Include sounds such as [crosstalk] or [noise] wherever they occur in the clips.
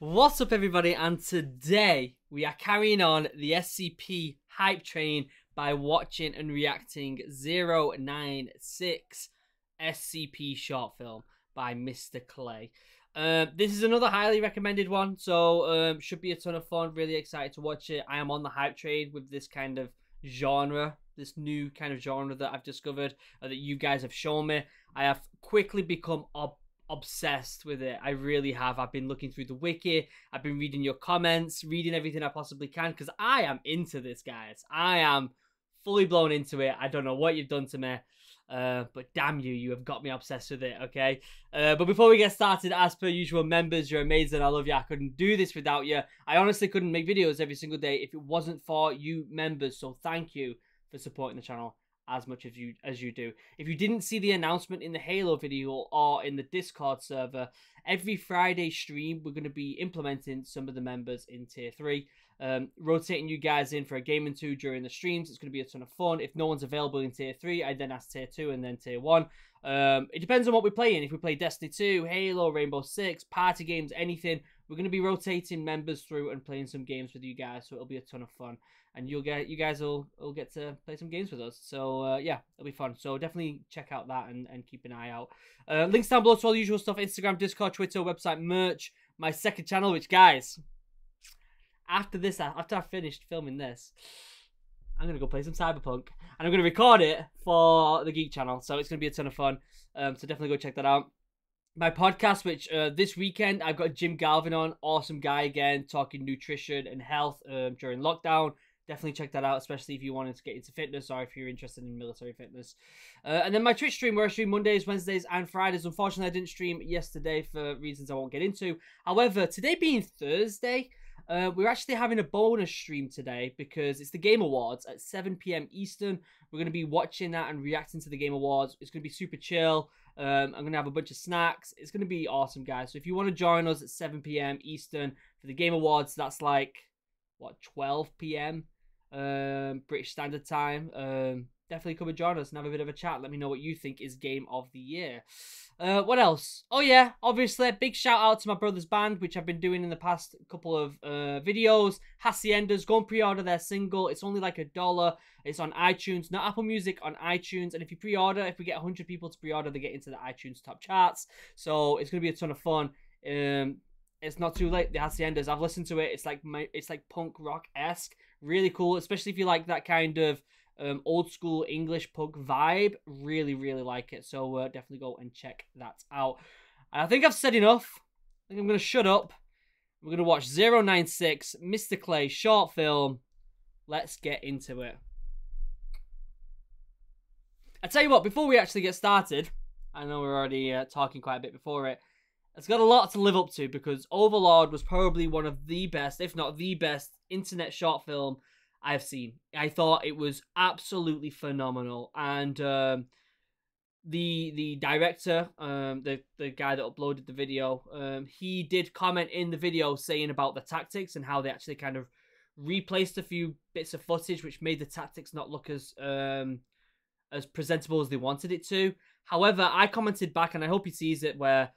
What's up, everybody? And today we are carrying on the SCP hype train by watching and reacting 096 SCP short film by MrKlay. Uh, this is another highly recommended one, so um, should be a ton of fun. Really excited to watch it. I am on the hype train with this kind of genre, this new kind of genre that I've discovered uh, that you guys have shown me. I have quickly become ob- obsessed with it. I really have. I've been looking through the wiki. I've been reading your comments, reading everything I possibly can because I am into this, guys. I am fully blown into it. I don't know what you've done to me. Uh, but damn you, you have got me obsessed with it, okay? Uh, but before we get started, as per usual, members, you're amazing. I love you. I couldn't do this without you. I honestly couldn't make videos every single day if it wasn't for you members. So thank you for supporting the channel as much as you as you do. If you didn't see the announcement in the Halo video or in the Discord server, every Friday stream we're going to be implementing some of the members in tier 3. Um, rotating you guys in for a game and two during the streams. It's going to be a ton of fun. If no one's available in tier 3, I then ask tier 2 and then tier 1. Um, it depends on what we're playing. If we play Destiny 2, Halo, Rainbow Six, party games, anything, we're going to be rotating members through and playing some games with you guys. So it'll be a ton of fun and you'll get you guys will will get to play some games with us. So uh, yeah, it'll be fun. So definitely check out that and, and keep an eye out. Uh, links down below to all the usual stuff: Instagram, Discord, Twitter, website, merch, my second channel. Which guys, after this, after I've finished filming this. I'm gonna go play some Cyberpunk, and I'm gonna record it for the Geek Channel. So it's gonna be a ton of fun. Um, so definitely go check that out my podcast, which uh, this weekend I've got Jim Galvin on, awesome guy again, talking nutrition and health um, during lockdown definitely check that out, especially if you wanted to get into fitness or if you're interested in military fitness. Uh, and then my Twitch stream, where I stream Mondays, Wednesdays, and Fridays. Unfortunately, I didn't stream yesterday for reasons I won't get into. However, today being Thursday, uh, we're actually having a bonus stream today because it's the Game Awards at 7 p.m. Eastern. We're going to be watching that and reacting to the Game Awards. It's going to be super chill. Um, I'm going to have a bunch of snacks. It's going to be awesome, guys. So if you want to join us at 7 p.m. Eastern for the Game Awards, that's like, what, 12 p.m um, British Standard Time. Um, definitely come and join us and have a bit of a chat. Let me know what you think is game of the year. Uh, what else? Oh yeah, obviously, a big shout out to my brother's band, which I've been doing in the past couple of uh, videos. Haciendas, go and pre-order their single. It's only like a dollar. It's on iTunes, not Apple Music, on iTunes. And if you pre-order, if we get 100 people to pre-order, they get into the iTunes top charts. So it's gonna be a ton of fun. Um, it's not too late. The Haciendas, I've listened to it. It's like my, it's like punk rock esque really cool, especially if you like that kind of um, old school English punk vibe. Really, really like it. So uh, definitely go and check that out. I think I've said enough. I think I'm going to shut up. We're going to watch 096, MrKlay short film. Let's get into it. I tell you what, before we actually get started, I know we're already uh, talking quite a bit before it. It's got a lot to live up to because Overlord was probably one of the best, if not the best, internet short film I've seen. I thought it was absolutely phenomenal, and um, the the director, um, the the guy that uploaded the video, um, he did comment in the video saying about the tactics and how they actually kind of replaced a few bits of footage, which made the tactics not look as um, as presentable as they wanted it to. However, I commented back, and I hope he sees it, where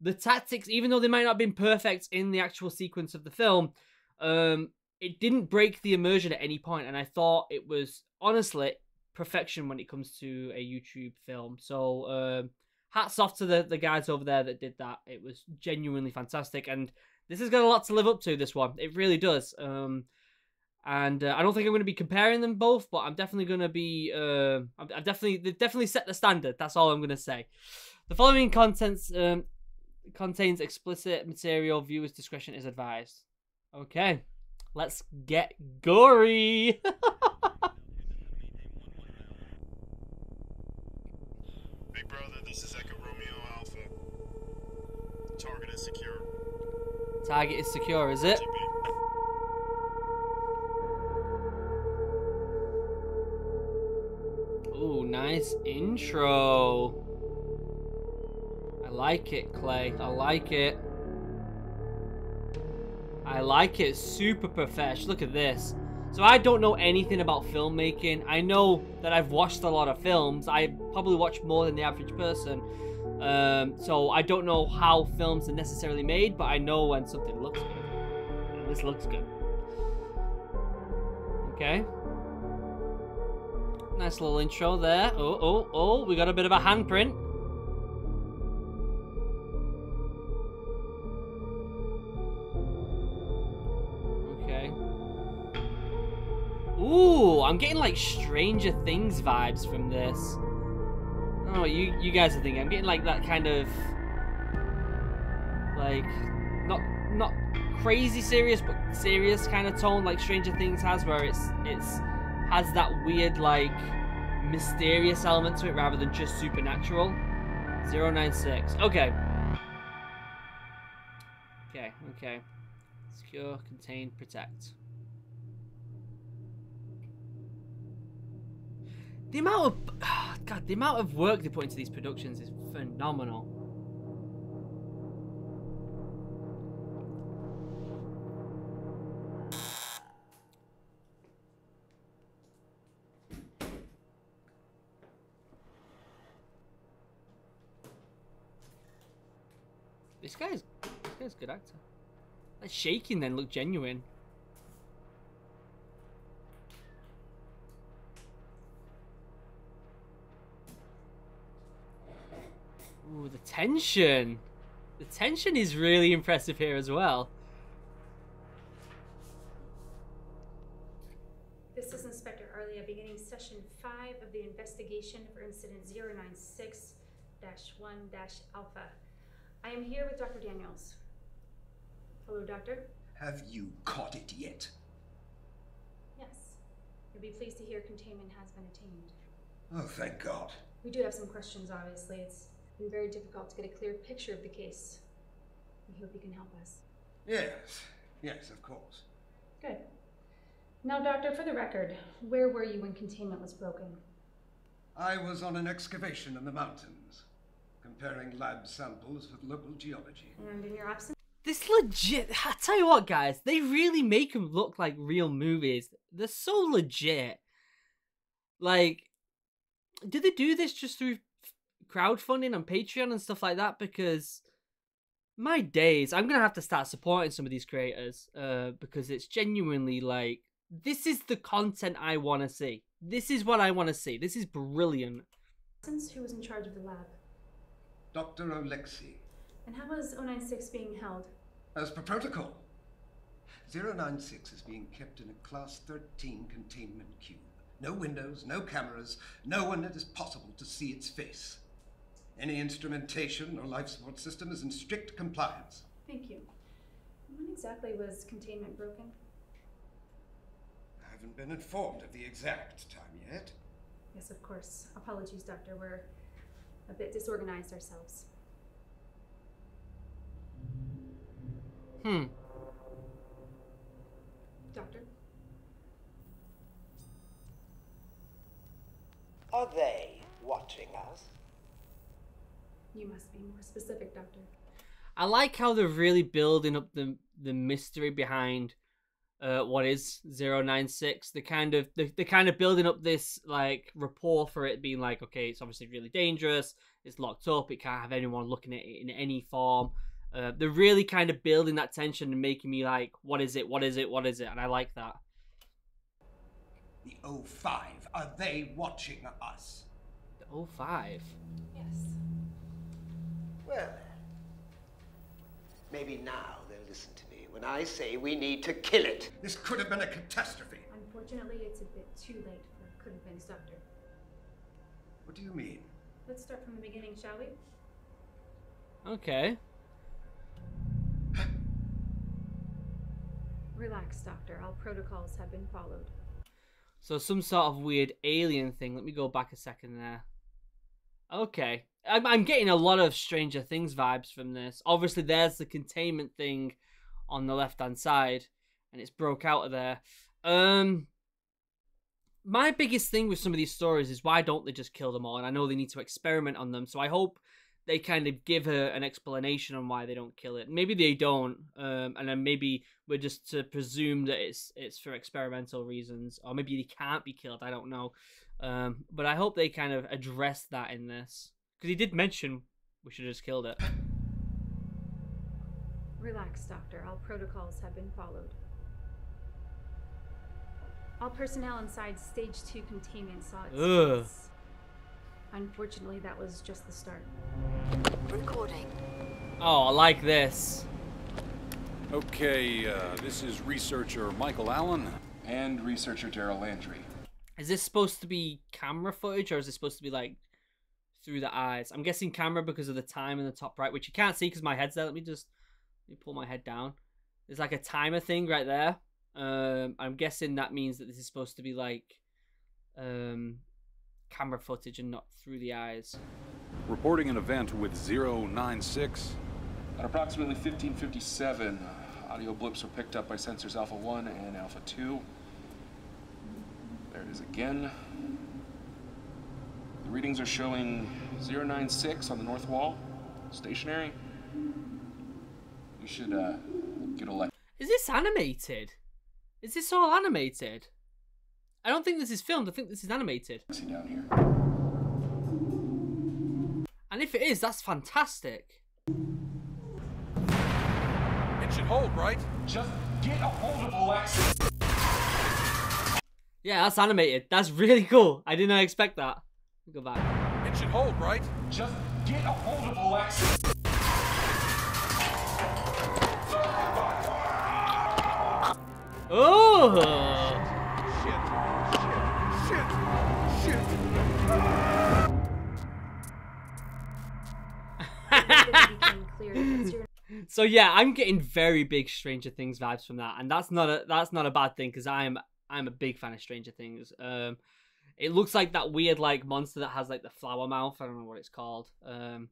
the tactics, even though they might not have been perfect in the actual sequence of the film, um, it didn't break the immersion at any point, and I thought it was honestly perfection when it comes to a YouTube film. So um, hats off to the the guys over there that did that. It was genuinely fantastic, and this has got a lot to live up to. This one, it really does. Um, and uh, I don't think I'm going to be comparing them both, but I'm definitely going to be. Uh, I'm, I'm definitely they definitely set the standard. That's all I'm going to say. The following contents um, contains explicit material. Viewers' discretion is advised. Okay, let's get gory. [laughs] Big brother, this is Echo Romeo Alpha. Target is secure. Target is secure, is it? Ooh, nice intro. I like it, Klay. I like it. I like it. Super professional. Look at this. So I don't know anything about filmmaking. I know that I've watched a lot of films. I probably watch more than the average person. Um, so I don't know how films are necessarily made, but I know when something looks good. This looks good. Okay. Nice little intro there. Oh, oh, oh, we got a bit of a handprint. I'm getting like Stranger Things vibes from this. I don't know what you, you guys are thinking. I'm getting like that kind of like not not crazy serious but serious kind of tone like Stranger Things has where it's it's has that weird like mysterious element to it rather than just supernatural. 096. Okay. Okay, okay. Secure, contain, protect. The amount of [sighs] God, the amount of work they put into these productions is phenomenal. This guy's this guy's a good actor. That shaking then looked genuine. The tension. The tension is really impressive here as well. This is Inspector Arlia beginning session five of the investigation for incident 096 1 alpha. I am here with Dr. Daniels. Hello, Doctor. Have you caught it yet? Yes. You'll be pleased to hear containment has been attained. Oh, thank God. We do have some questions, obviously. It's been very difficult to get a clear picture of the case. We hope you can help us. Yes, yes, of course. Good. Now, Doctor, for the record, where were you when containment was broken? I was on an excavation in the mountains, comparing lab samples with local geology. And in your absence? This legit. I tell you what, guys, they really make them look like real movies. They're so legit. Like, did they do this just through crowdfunding on Patreon and stuff like that? Because my days, I'm gonna have to start supporting some of these creators uh, because it's genuinely like this is the content I want to see. This is what I want to see. This is brilliant. Since who was in charge of the lab? Dr. Alexei, And how was 096 being held? as per protocol, 096 is being kept in a Class 13 containment cube. No windows, no cameras, no one it is possible to see its face. Any instrumentation or life support system is in strict compliance. Thank you. When exactly was containment broken? I haven't been informed of the exact time yet. Yes, of course. Apologies, Doctor. We're a bit disorganized ourselves. Hmm. Doctor? Are they watching us? You must be more specific, Doctor. I like how they're really building up the the mystery behind uh what is 096 the kind of the, the kind of building up this like rapport for it being like okay it's obviously really dangerous. It's locked up. It can't have anyone looking at it in any form. Uh, they're really kind of building that tension and making me like what is it? What is it? What is it? And i like that. The O5, are they watching us? the O5 Yes. Well, maybe now they'll listen to me when I say we need to kill it. This could have been a catastrophe. Unfortunately, it's a bit too late for could have been, Doctor. What do you mean? Let's start from the beginning, shall we? okay [sighs] Relax, Doctor. All protocols have been followed. So some sort of weird alien thing. Let me go back a second there. Okay. I'm, I'm getting a lot of Stranger Things vibes from this. Obviously, there's the containment thing on the left hand side, and it's broke out of there. Um, my biggest thing with some of these stories is why don't they just kill them all? And I know they need to experiment on them, so I hope they kind of give her an explanation on why they don't kill it. Maybe they don't, um, and then maybe we're just to presume that it's it's for experimental reasons, or maybe they can't be killed. I don't know, um, but I hope they kind of address that in this because he did mention We should have just killed it. Relax, Doctor. All protocols have been followed. All personnel inside Stage 2 containment saw its Ugh. Unfortunately, that was just the start. Recording. Oh, I like this. Okay, uh, this is researcher Michael Allen. And researcher Daryl Landry. Is this supposed to be camera footage or is this supposed to be like through the eyes? I'm guessing camera because of the time in the top right, which you can't see because my head's there. Let me just let me pull my head down. There's like a timer thing right there. Um, I'm guessing that means that this is supposed to be like um, camera footage and not through the eyes. Reporting an event with 096. At approximately 1557, uh, audio blips were picked up by sensors Alpha 1 and Alpha 2. There it is again. The readings are showing 096 on the north wall, stationary. You should uh, get a light. Is this animated? Is this all animated? I don't think this is filmed. I think this is animated. Lexi down here. And if it is, that's fantastic. It should hold, right? Just get a hold of Alexis. Yeah, that's animated. That's really cool. I did not expect that. Go back. It should hold, right? Just get a hold of Alexis. Oh! It became clear that zero So yeah, I'm getting very big Stranger Things vibes from that, and that's not a that's not a bad thing because I'm I'm a big fan of Stranger Things. Um, it looks like that weird like monster that has like the flower mouth. I don't know what it's called. Um,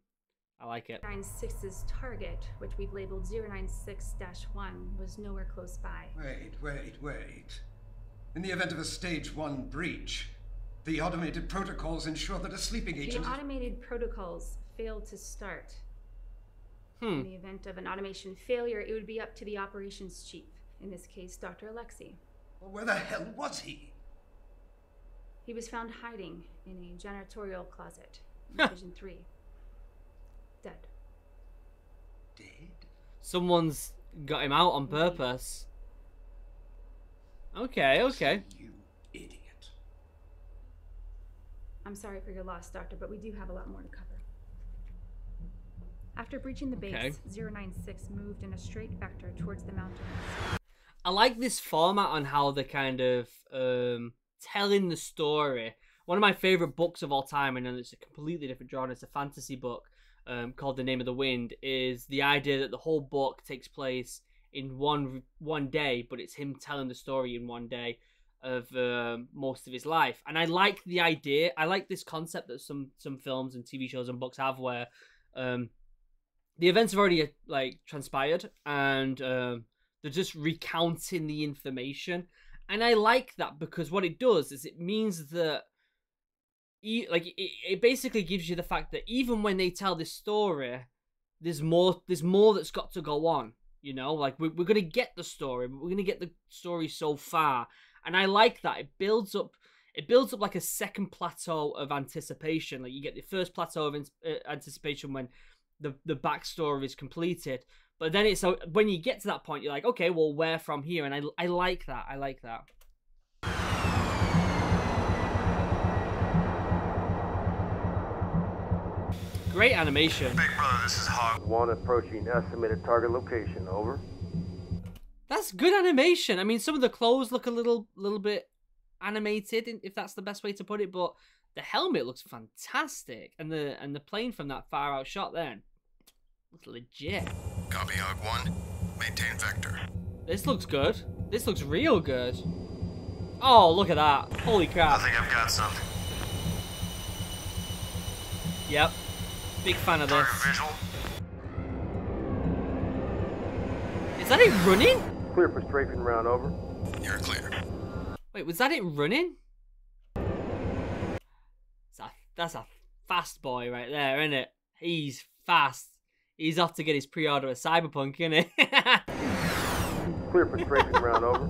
I like it. 96's target, which we've labeled 096-1, was nowhere close by. Wait, wait, wait. In the event of a stage one breach, the automated protocols ensure that a sleeping agent. The agent. automated protocols failed to start. Hmm. In the event of an automation failure, it would be up to the operations chief, in this case, Dr. Alexei. Where the hell was he? He was found hiding in a janitorial closet, in Division 3. Dead. Dead? Someone's got him out on purpose. Okay, okay. You idiot. I'm sorry for your loss, Doctor, but we do have a lot more to cover. After breaching the base, Okay. 096 moved in a straight vector towards the mountains. I like this format on how they're kind of um, telling the story. One of my favorite books of all time, and it's a completely different genre. It's a fantasy book um, called The Name of the Wind. Is the idea that the whole book takes place in one one day, but it's him telling the story in one day of um, most of his life. And I like the idea. I like this concept that some some films and TV shows and books have, where um, the events have already like transpired, and um, they're just recounting the information and i like that because what it does is it means that like it, it basically gives you the fact that even when they tell this story there's more there's more that's got to go on you know? Like we're, we're gonna get the story but we're gonna get the story so far. And i like that. It builds up it builds up like a second plateau of anticipation. Like you get the first plateau of uh, anticipation when the the backstory is completed but then it's so when you get to that point, you're like, okay, well, where from here? And I, I like that. I like that. Great animation. Big brother, this is Hog. One approaching estimated target location. Over. That's good animation. I mean, some of the clothes look a little, little bit animated, if that's the best way to put it. But the helmet looks fantastic, and the and the plane from that far out shot then looks legit. Copy Hog 1. Maintain vector. This looks good. This looks real good. Oh, look at that! Holy crap. I think I've got something. Yep. Big fan of this. Visual. Is that it running? Clear for strafing round. Over. You're clear. Wait, was that it running? That's a, that's a fast boy right there, isn't it? He's fast. He's off to get his pre-order of Cyberpunk, isn't he? [laughs] Clear for strafing round. Over.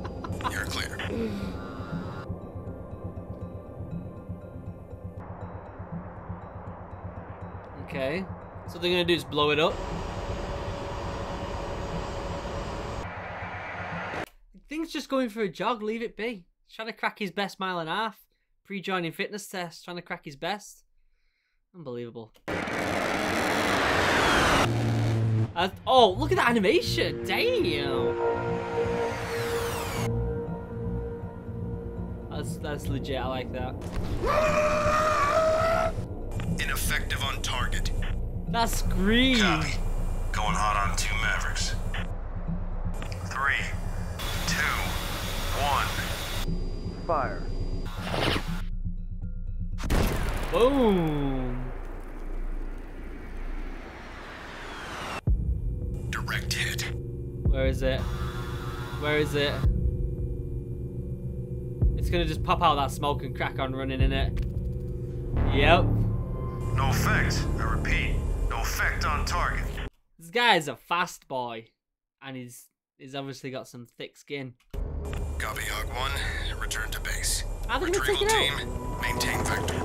You're clear. okay. So they're gonna do is blow it up. Things just going for a jog. Leave it be. He's trying to crack his best mile and a half. Pre-joining fitness test. Trying to crack his best. Unbelievable. Uh, oh, look at that animation! Damn. That's that's legit. I like that. Ineffective on target. That's green. Copy. Going hot on two Mavericks. Three, two, one. Fire. Boom. Direct. Where is it? Where is it? It's gonna just pop out that smoke and crack on running in it. Yep. No effect. I repeat, no effect on target. This guy is a fast boy, and he's he's obviously got some thick skin. Copy, Hog 1. Return to base. How they gonna take Retrieval it out? team, maintain vector.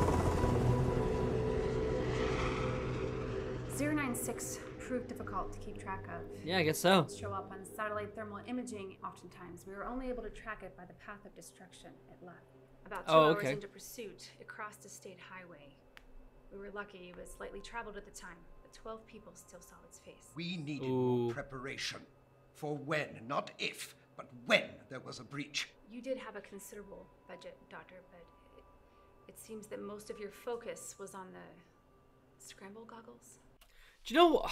096 proved difficult to keep track of. Yeah, I guess so. Show up on satellite thermal imaging oftentimes. We were only able to track it by the path of destruction it left. About two Oh, hours okay. into pursuit, it crossed a state highway. We were lucky it was lightly traveled at the time, but 12 people still saw its face. We needed Ooh. more preparation. For when, not if, but when there was a breach. You did have a considerable budget, Doctor, but it, it seems that most of your focus was on the scramble goggles. Do you know what?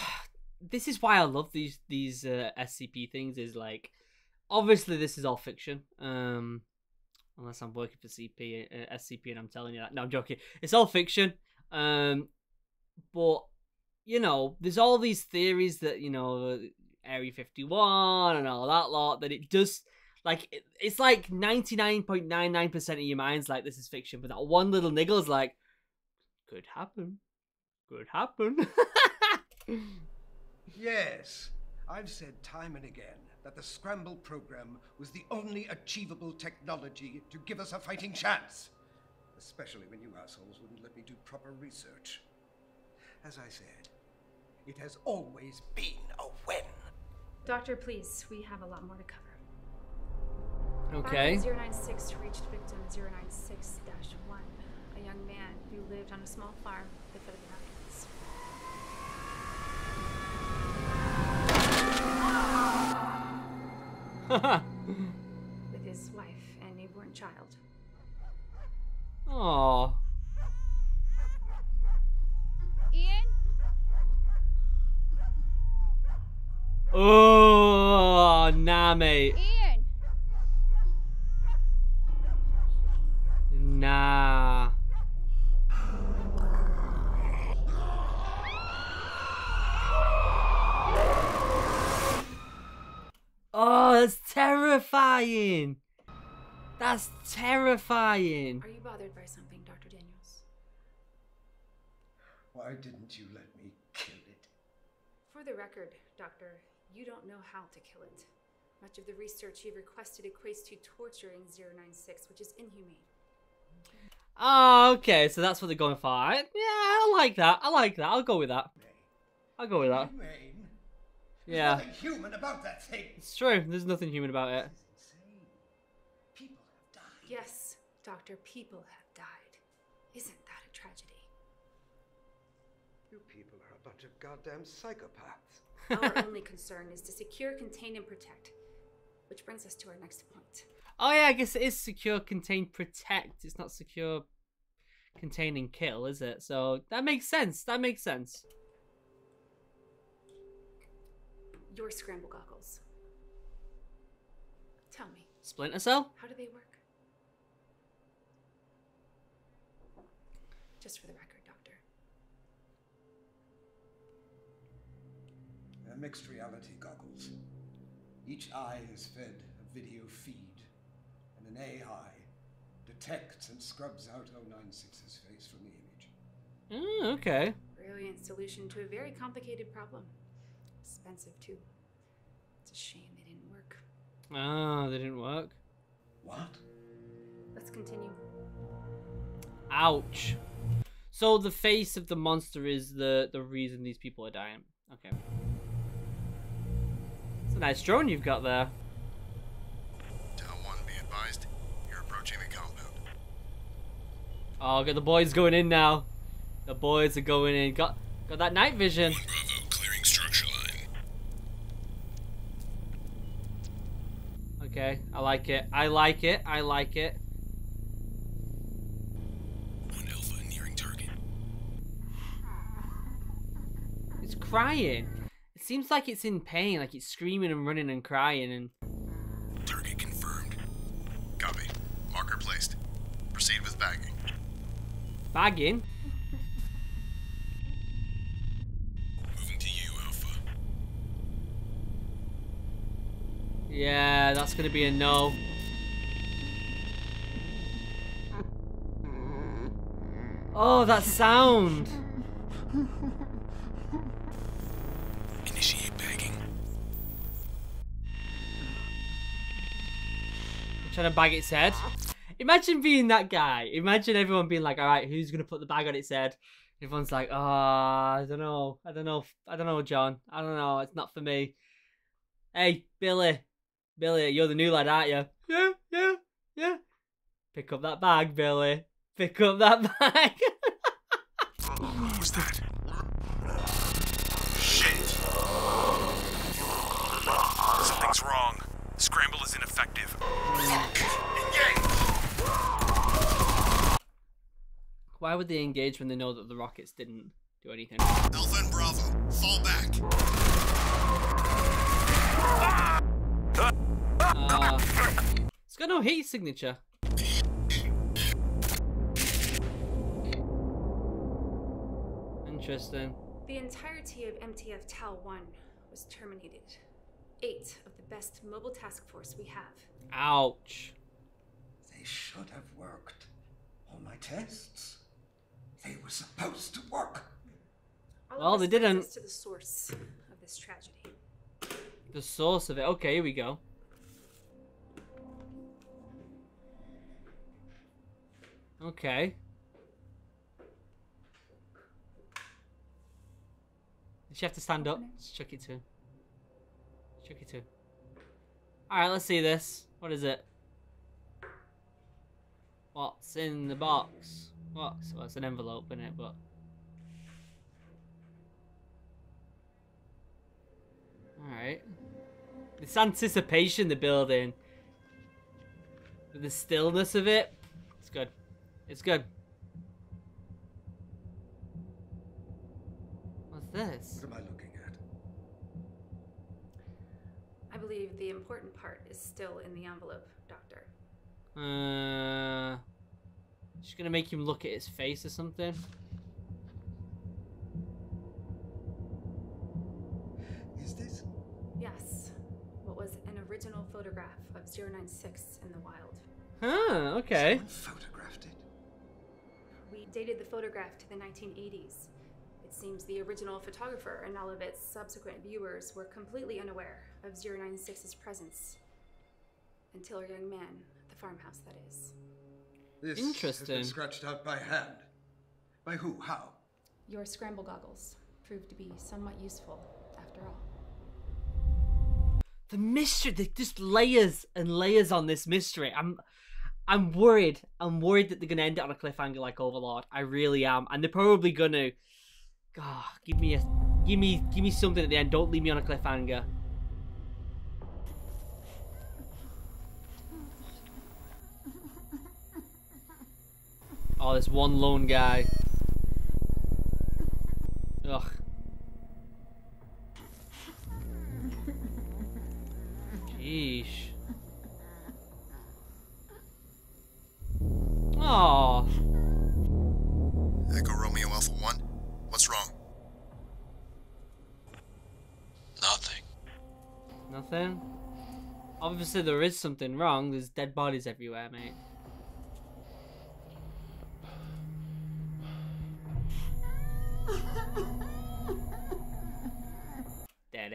This is why I love these these uh, SCP things. Is like, obviously this is all fiction. Um, unless I'm working for CP uh, SCP and I'm telling you that. No, I'm joking. It's all fiction. Um, but you know, there's all these theories that you know, Area 51 and all that lot. That it does. Like it, it's like ninety nine point nine nine percent of your mind's like this is fiction, but that one little niggle is like, could happen, could happen. [laughs] Yes, I've said time and again that the Scramble program was the only achievable technology to give us a fighting chance. Especially when you assholes wouldn't let me do proper research. As I said, it has always been a when. Doctor, please, we have a lot more to cover. okay. 096 reached victim 096 1, a young man who lived on a small farm at the foot of the mountains. [laughs] with his wife and newborn child. Aww. Ian? Oh, nah, mate. Ian? Nah. Oh, that's terrifying. That's terrifying. Are you bothered by something, Dr. Daniels? Why didn't you let me kill it? For the record, Doctor, you don't know how to kill it. Much of the research you've requested equates to torturing 096, which is inhumane. Oh, okay. So that's what they're going for. I, yeah, I like that. I like that. I'll go with that. I'll go with that. Humane? There's Yeah. nothing human about that thing. It's true. There's nothing human about it. Yes, Doctor, people have died. Isn't that a tragedy? You people are a bunch of goddamn psychopaths. [laughs] Our [laughs] only concern is to secure, contain, and protect. Which brings us to our next point. Oh yeah, I guess it is secure, contain, protect. It's not secure, contain, and kill, is it? So that makes sense. That makes sense. Your scramble goggles. Tell me, Splinter Cell. how do they work? Just for the record, Doctor. They're mixed reality goggles. Each eye is fed a video feed, and an AI detects and scrubs out 096's face from the image. Mm, okay. Brilliant solution to a very complicated problem. Expensive, too. It's a shame they didn't work. Ah, they didn't work. What? Let's continue. Ouch. So the face of the monster is the the reason these people are dying. Okay. It's a nice drone you've got there. Tal 1, be advised. You're approaching the compound. Oh, got the boys going in now. The boys are going in. Got got that night vision. Bravo, clearing structure line. Okay, I like it. I like it. I like it. Crying. It seems like it's in pain, like it's screaming and running and crying and Target confirmed. Copy. Marker placed. Proceed with bagging. bagging. Moving to you, Alpha. Yeah, that's gonna be a no. Oh, that sound. [laughs] trying to bag its head. Imagine being that guy. Imagine everyone being like, "All right, who's gonna put the bag on its head?" Everyone's like, "Ah, I don't know. I don't know. I don't know, John. I don't know. It's not for me." Hey, Billy, Billy, you're the new lad, aren't you? Yeah, yeah, yeah. Pick up that bag, Billy. Pick up that [laughs] bag. What was that? Would they engage when they know that the rockets didn't do anything? Alpha and Bravo, fall back. Uh, it's got no heat signature. Interesting. The entirety of MTF Tal 1 was terminated. Eight of the best mobile task force we have. Ouch. They should have worked. All my tests. They were supposed to work. All Well, they didn't. to the source of this tragedy. The source of it. Okay, here we go. Okay. Does she have to stand up? Let's chuck it to him. Chuck it to him. Alright, let's see this. What is it? What's in the box? What's well, it's an envelope in it, but Alright. This anticipation the building. The stillness of it. It's good. It's good. What's this? What am I looking at? I believe the important part is still in the envelope, Doctor. Uh She's gonna make him look at his face or something. Is this? Yes. What was an original photograph of 096 in the wild. Huh, okay. Someone photographed it. We dated the photograph to the 1980s. It seems the original photographer and all of its subsequent viewers were completely unaware of 096's presence. Until a young man at the farmhouse, that is. This has been scratched out by hand. By who? How? Your scramble goggles proved to be somewhat useful, after all. The mystery, there's just layers and layers on this mystery. I'm, I'm worried. I'm worried that they're gonna end it on a cliffhanger like Overlord. I really am, and they're probably gonna. God, give me a, give me, give me something at the end. Don't leave me on a cliffhanger. Oh, this one lone guy. Ugh. Sheesh. Oh, Echo Romeo Alpha 1. What's wrong? Nothing. nothing. Obviously, there is something wrong. There's dead bodies everywhere, mate.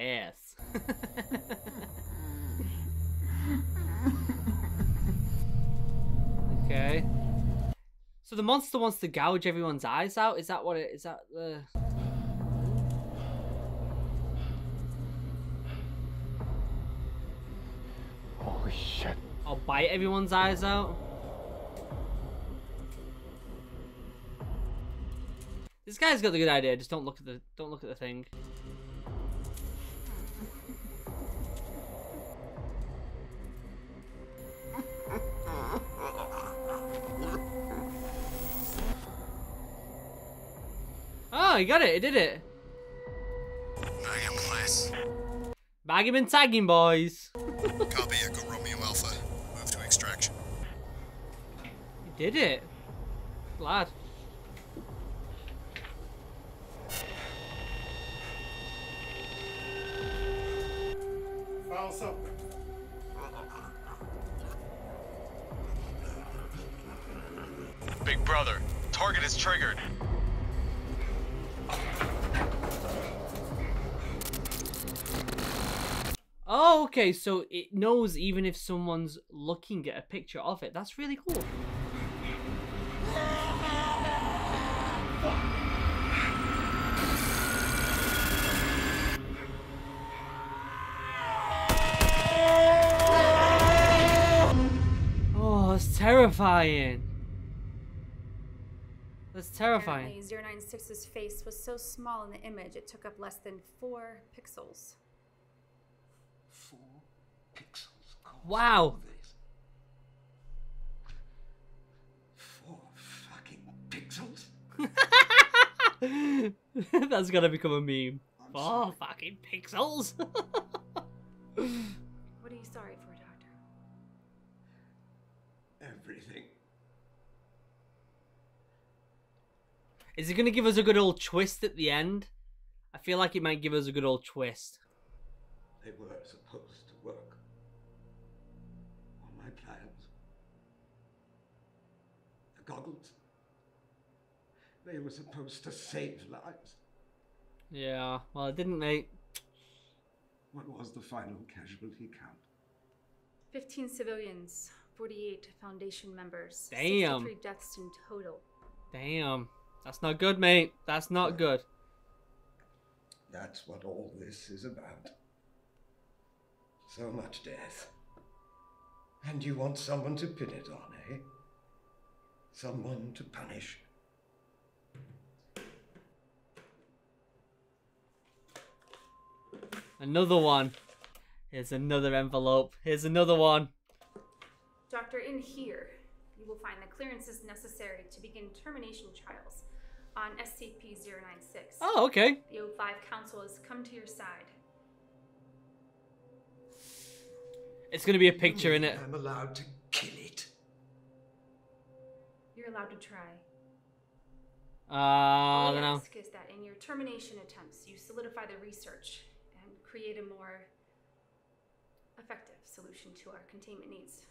Ass. [laughs] okay. So the monster wants to gouge everyone's eyes out. Is that what it? Is that the? Holy shit. I'll bite everyone's eyes out. This guy's got the good idea. Just don't look at the don't look at the thing. Oh, he got it. He did it. Bag in place. Bag him and tag him, boys. Copy Echo Romeo Alpha. Move to extraction. He did it. Glad. Files up. Big brother, target is triggered. Oh, okay. So it knows even if someone's looking at a picture of it. That's really cool. Oh, that's terrifying. That's terrifying. Apparently, 096's face was so small in the image it took up less than four pixels. Four pixels. caused Wow. all this. Four fucking pixels? [laughs] That's gonna become a meme. Oh, fucking pixels. [laughs] What are you sorry for, Doctor? Everything. Is it gonna give us a good old twist at the end? I feel like it might give us a good old twist. They were supposed to goggles. They were supposed to save lives. Yeah, well, it didn't, they? What was the final casualty count? 15 civilians, 48 Foundation members. Damn. 63 deaths in total. Damn. That's not good, mate. That's not good. That's what all this is about. So much death. And you want someone to pin it on, eh? Someone to punish. Another one. Here's another envelope. Here's another one. Doctor, in here, you will find the clearances necessary to begin termination trials on SCP 096. Oh, okay. The O5 Council has come to your side. It's gonna be a picture in it. I'm allowed to kill it. You're allowed to try. Uh, I All don't know. ask is that in your termination attempts, you solidify the research and create a more effective solution to our containment needs.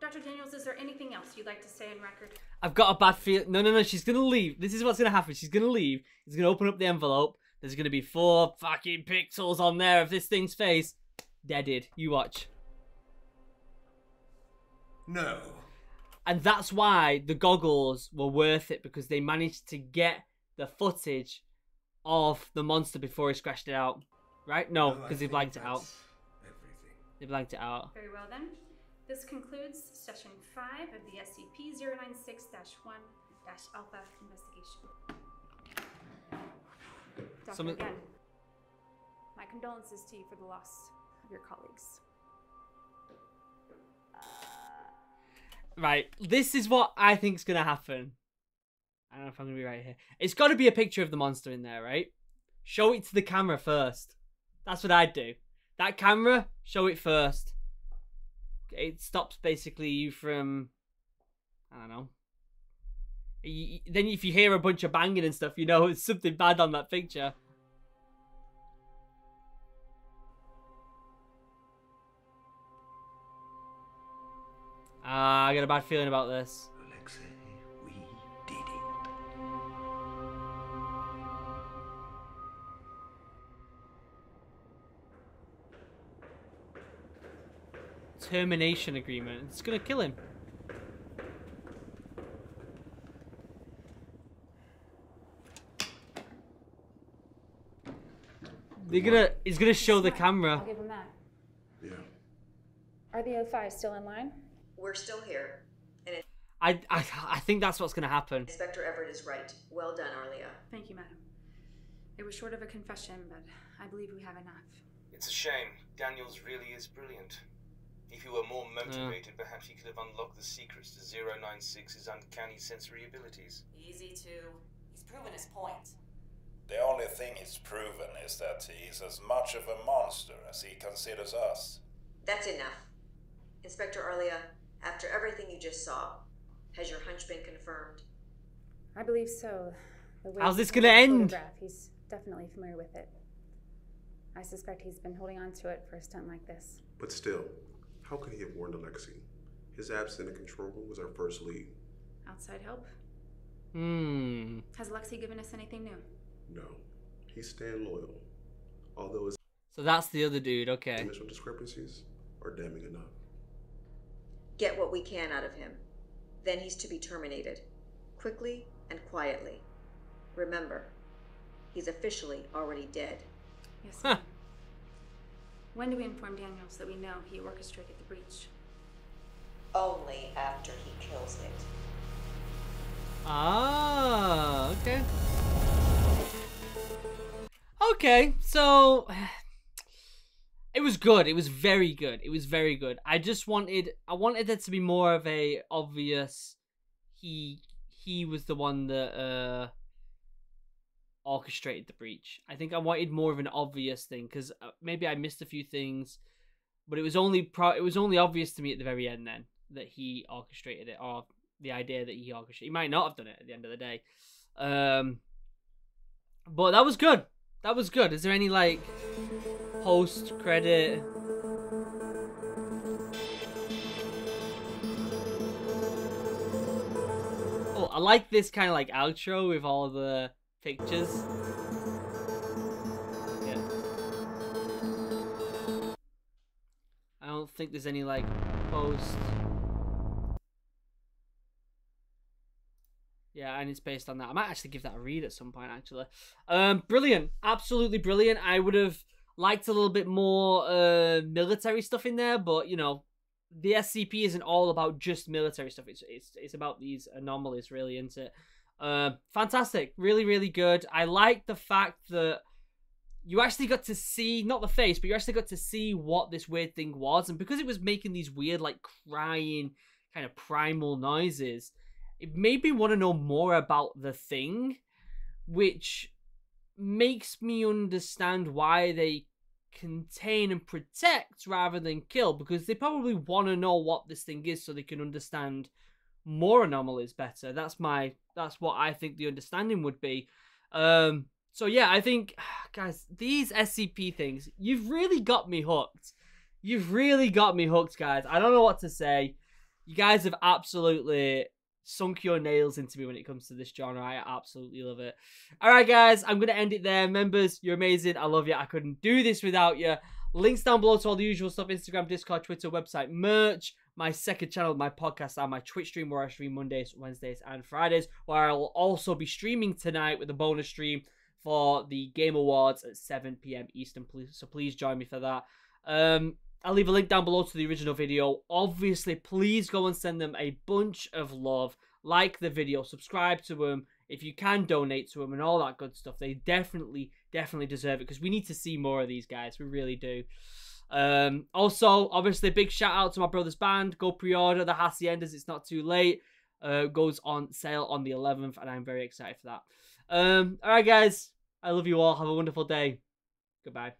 Dr. Daniels, is there anything else you'd like to say in record? I've got a bad feel. No, no, no. She's gonna leave. This is what's gonna happen. She's gonna leave. He's gonna open up the envelope. There's gonna be four fucking pixels on there of this thing's face. Deaded. You watch. No. And that's why the goggles were worth it because they managed to get the footage of the monster before he scratched it out. Right? No, I because he think blanked it out. Everything. They blanked it out. Very well then. This concludes session 5 of the SCP 096 1 Alpha investigation. Doctor, Some- again, my condolences to you for the loss of your colleagues. Right. This is what I think is gonna happen. I don't know if I'm gonna be right here. It's got to be a picture of the monster in there, right? Show it to the camera first. That's what I'd do. That camera, show it first. It stops basically you from, I don't know. Y- y- Then if you hear a bunch of banging and stuff, you know [laughs] it's something bad on that picture. Uh, I got a bad feeling about this. Alexei, we did it. Termination agreement. It's gonna kill him. They're gonna. He's gonna show the camera. Yeah. Are the O5 still in line? We're still here. And I, I, I think that's what's gonna happen. Inspector Everett is right. Well done, Arlia. Thank you, madam. It was short of a confession, but I believe we have enough. It's a shame. Daniels really is brilliant. If he were more motivated, perhaps he could have unlocked the secrets to 096's uncanny sensory abilities. Easy to. He's proven his point. The only thing he's proven is that he's as much of a monster as he considers us. That's enough. Inspector Arlia, after everything you just saw, has your hunch been confirmed? I believe so. The way How's this gonna the end? He's definitely familiar with it. I suspect he's been holding on to it for a stunt like this. But still, how could he have warned Alexei? His absence in the control room was our first lead. Outside help? Hmm. Has Lexi given us anything new? No, he's staying loyal. Although his So that's the other dude. Okay. initial discrepancies are damning enough. Get what we can out of him. Then he's to be terminated. Quickly and quietly. Remember, he's officially already dead. Yes, ma'am. When do we inform Daniels that we know he orchestrated the breach? Only after he kills it. Ah, okay. Okay, so it was good. It was very good. It was very good. I just wanted I wanted it to be more of a obvious he he was the one that uh orchestrated the breach. I think I wanted more of an obvious thing cuz maybe I missed a few things, but it was only pro- it was only obvious to me at the very end then that he orchestrated it or the idea that he orchestrated. He might not have done it at the end of the day. Um but that was good. That was good. Is there any like post credit? Oh, I like this kind of like outro with all the pictures. Yeah. I don't think there's any like post. Yeah, and it's based on that. I might actually give that a read at some point. Actually, um, brilliant, absolutely brilliant. I would have liked a little bit more uh military stuff in there, but you know, the SCP isn't all about just military stuff. It's it's it's about these anomalies, really, isn't it? Uh, fantastic, really, really good. I like the fact that you actually got to see not the face, but you actually got to see what this weird thing was, and because it was making these weird, like crying, kind of primal noises it made me want to know more about the thing, which makes me understand why they contain and protect rather than kill, because they probably want to know what this thing is so they can understand more anomalies better. That's my that's what I think the understanding would be. Um so yeah, I think [sighs] guys, these SCP things, you've really got me hooked. You've really got me hooked, guys. I don't know what to say. You guys have absolutely sunk your nails into me when it comes to this genre. I absolutely love it. All right, guys, I'm going to end it there. Members, you're amazing. I love you. I couldn't do this without you. Links down below to all the usual stuff Instagram, Discord, Twitter, website, merch, my second channel, my podcast, and my Twitch stream where I stream Mondays, Wednesdays, and Fridays, where I will also be streaming tonight with a bonus stream for the Game Awards at 7 p.m. Eastern. So please join me for that. Um, I'll leave a link down below to the original video. Obviously, please go and send them a bunch of love. Like the video, subscribe to them. If you can donate to them and all that good stuff, they definitely, definitely deserve it because we need to see more of these guys. We really do. Um, also, obviously, big shout out to my brother's band. Go pre-order the Haciendas. It's not too late. Uh, goes on sale on the 11th, and I'm very excited for that. Um, all right, guys. I love you all. Have a wonderful day. Goodbye.